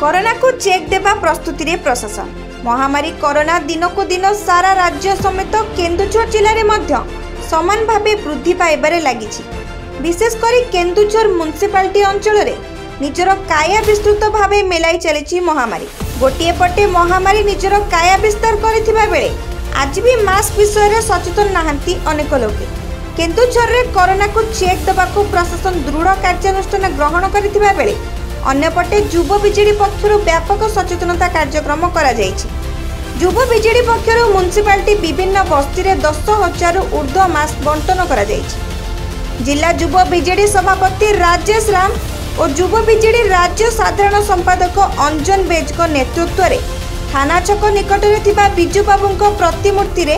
କରୋନାକୁ ଚେକ୍ ଦେବା ପ୍ରସ୍ତୁତିରେ ପ୍ରଶାସନ ମହାମାରୀ କରୋନା ଦିନକୁ ଦିନ ସାରା ରାଜ୍ୟ ସମେତ କେନ୍ଦୁଝର ଜିଲ୍ଲାରେ ମଧ୍ୟ ସମାନ ଭାବେ ବୃଦ୍ଧି ପାଇବାରେ ଲାଗିଛି ବିଶେଷ କରି କେନ୍ଦୁଝର ମ୍ୟୁନିସିପାଲିଟି ଅଞ୍ଚଳରେ ନିଜର କାୟା ବିସ୍ତୃତ ଭାବେ ମେଲାଇ ଚାଲିଛି ମହାମାରୀ ଗୋଟିଏ ପଟେ ମହାମାରୀ ନିଜର କାୟା ବିସ୍ତାର କରିଥିବା ବେଳେ ଆଜି ବି ମାସ୍କ ବିଷୟରେ ସଚେତନ ନାହାନ୍ତି ଅନେକ ଲୋକେ କେନ୍ଦୁଝରରେ କରୋନାକୁ ଚେକ୍ ଦେବାକୁ ପ୍ରଶାସନ ଦୃଢ଼ କାର୍ଯ୍ୟାନୁଷ୍ଠାନ ଗ୍ରହଣ କରିଥିବା ବେଳେ অন্যপটে যুব বিজেডি পক্ষর ব্যাপক সচেতনতা কার্যক্রম করা যাইছে যুব বিজেডি পক্ষর মুনিসিপালিটি বিভিন্ন বস্তিরে দশ হাজার ঊর্ধ্ব মাস্ক বন্টন করা যাইছে জেলা যুব বিজেডি সভাপতি রাজেশ রাম ও যুব বিজেডি রাজ্য সাধারণ সম্পাদক অঞ্জন বেজক নেতৃত্বরে থানা ছক নিকটরে থাকা বিজু বাবুঙ্ক প্রতিমূর্তিরে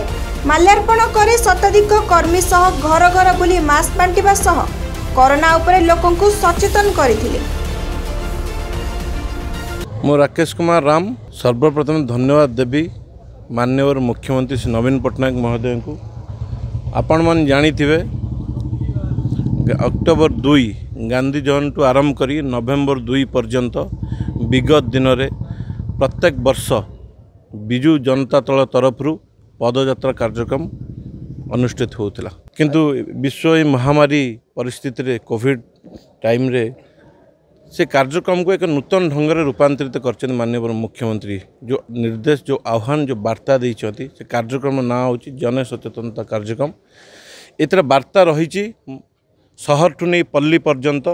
মাল্যার্পণ করে শতাধিক কর্মী সহ ঘর ঘর বুলি মাস্ক বাঁটিবা সহ করোনা উপরে লোকଙ୍କୁ সচেতন করে ମୁଁ ରାକେଶ କୁମାର ରାମ ସର୍ବପ୍ରଥମେ ଧନ୍ୟବାଦ ଦେବି ମାନ୍ୟବର ମୁଖ୍ୟମନ୍ତ୍ରୀ ଶ୍ରୀ ନବୀନ ପଟ୍ଟନାୟକ ମହୋଦୟଙ୍କୁ ଆପଣମାନେ ଜାଣିଥିବେ ଅକ୍ଟୋବର ଦୁଇ ଗାନ୍ଧୀ ଜୟନ୍ତୀଠୁ ଆରମ୍ଭ କରି ନଭେମ୍ବର ଦୁଇ ପର୍ଯ୍ୟନ୍ତ ବିଗତ ଦିନରେ ପ୍ରତ୍ୟେକ ବର୍ଷ ବିଜୁ ଜନତା ଦଳ ତରଫରୁ ପଦଯାତ୍ରା କାର୍ଯ୍ୟକ୍ରମ ଅନୁଷ୍ଠିତ ହେଉଥିଲା କିନ୍ତୁ ବିଶ୍ୱ ଏହି ମହାମାରୀ ପରିସ୍ଥିତିରେ କୋଭିଡ଼ ଟାଇମ୍ରେ ସେ କାର୍ଯ୍ୟକ୍ରମକୁ ଏକ ନୂତନ ଢଙ୍ଗରେ ରୂପାନ୍ତରିତ କରିଛନ୍ତି ମାନ୍ୟବର ମୁଖ୍ୟମନ୍ତ୍ରୀ ଯେଉଁ ନିର୍ଦ୍ଦେଶ ଯେଉଁ ଆହ୍ୱାନ ଯେଉଁ ବାର୍ତ୍ତା ଦେଇଛନ୍ତି ସେ କାର୍ଯ୍ୟକ୍ରମ ନାଁ ହେଉଛି ଜନ ସଚେତନତା କାର୍ଯ୍ୟକ୍ରମ ଏଥିରେ ବାର୍ତ୍ତା ରହିଛି ସହରଠୁ ନେଇ ପଲ୍ଲୀ ପର୍ଯ୍ୟନ୍ତ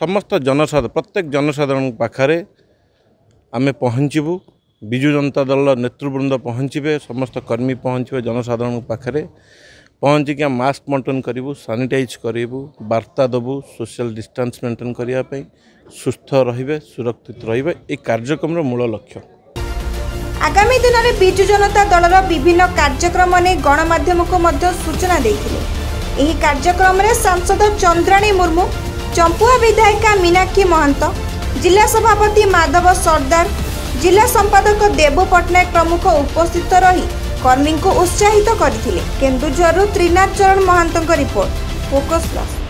ସମସ୍ତ ଜନସାଧାରଣ ପ୍ରତ୍ୟେକ ଜନସାଧାରଣଙ୍କ ପାଖରେ ଆମେ ପହଞ୍ଚିବୁ ବିଜୁ ଜନତା ଦଳର ନେତୃବୃନ୍ଦ ପହଞ୍ଚିବେ ସମସ୍ତ କର୍ମୀ ପହଞ୍ଚିବେ ଜନସାଧାରଣଙ୍କ ପାଖରେ ପହଞ୍ଚିକି ଆମେ ମାସ୍କ ମଣ୍ଟନ କରିବୁ ସାନିଟାଇଜ୍ କରିବୁ ବାର୍ତ୍ତା ଦେବୁ ସୋସିଆଲ୍ ଡିଷ୍ଟାନ୍ସ ମେଣ୍ଟେନ୍ କରିବା ପାଇଁ ସୁସ୍ଥ ରହିବେ ସୁରକ୍ଷିତ ରହିବେ ଏହି କାର୍ଯ୍ୟକ୍ରମର ମୂଳ ଲକ୍ଷ୍ୟ ଆଗାମୀ ଦିନରେ ବିଜୁ ଜନତା ଦଳର ବିଭିନ୍ନ କାର୍ଯ୍ୟକ୍ରମ ନେଇ ଗଣମାଧ୍ୟମକୁ ମଧ୍ୟ ସୂଚନା ଦେଇଥିଲେ ଏହି କାର୍ଯ୍ୟକ୍ରମରେ ସାଂସଦ ଚନ୍ଦ୍ରାଣୀ ମୁର୍ମୁ ଚମ୍ପୁଆ ବିଧାୟିକା ମୀନାକ୍ଷୀ ମହାନ୍ତ ଜିଲ୍ଲା ସଭାପତି ମାଧବ ସର୍ଦ୍ଦାର ଜିଲ୍ଲା ସମ୍ପାଦକ ଦେବ ପଟ୍ଟନାୟକ ପ୍ରମୁଖ ଉପସ୍ଥିତ ରହି କର୍ମୀଙ୍କୁ ଉତ୍ସାହିତ କରିଥିଲେ କେନ୍ଦୁଝରରୁ ତ୍ରିନାଥ ଚରଣ ମହାନ୍ତଙ୍କ ରିପୋର୍ଟ ଫୋକସ୍ ପ୍ଲସ୍